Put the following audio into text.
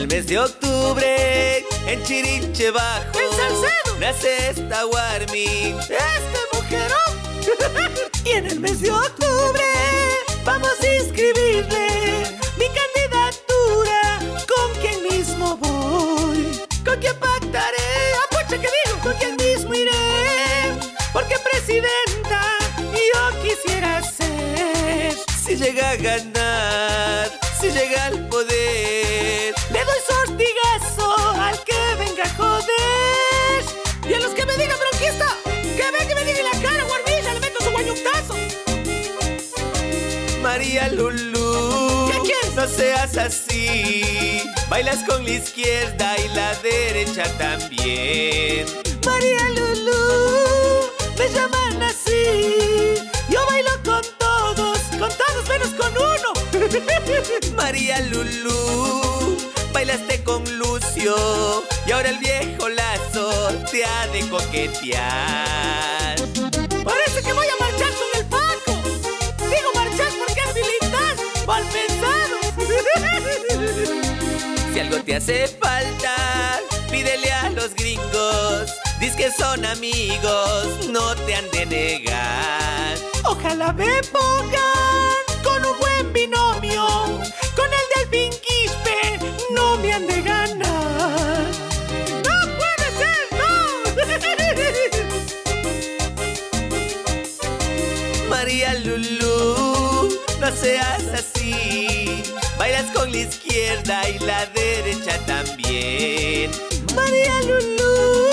mes de octubre, en Chirinche Bajo, ¡En Salcedo! nace esta Warming. ¡Este mujerón! y en el mes de octubre vamos a inscribirle mi candidatura. ¿Con quién mismo voy? ¿Con quién pactaré? ¡Apucha que digo! ¿Con quién mismo iré? Porque presidenta yo quisiera ser. Si llega a ganar, si llega al poder, Al que venga a joder. Y a los que me digan bronquista, que ven que me digan en la cara, guarmilla, le meto su guayuntazo. María Lulú. No seas así. Bailas con la izquierda y la derecha también. María Lulú, me llaman así. Yo bailo con todos, con todos menos con uno. María Lulú. Bailaste y ahora el viejo lazo te ha de coquetear. Parece que voy a marchar con el Paco. Digo marchar porque es militar. Mal pensado. Si algo te hace falta, pídele a los gringos. Diz que son amigos, no te han de negar. Ojalá me pongan con un buen binomio. Con el delfín Quispe no me han de ganar. Lulú, no seas así. Bailas con la izquierda y la derecha también. María Lulú,